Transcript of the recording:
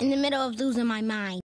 In the middle of losing my mind.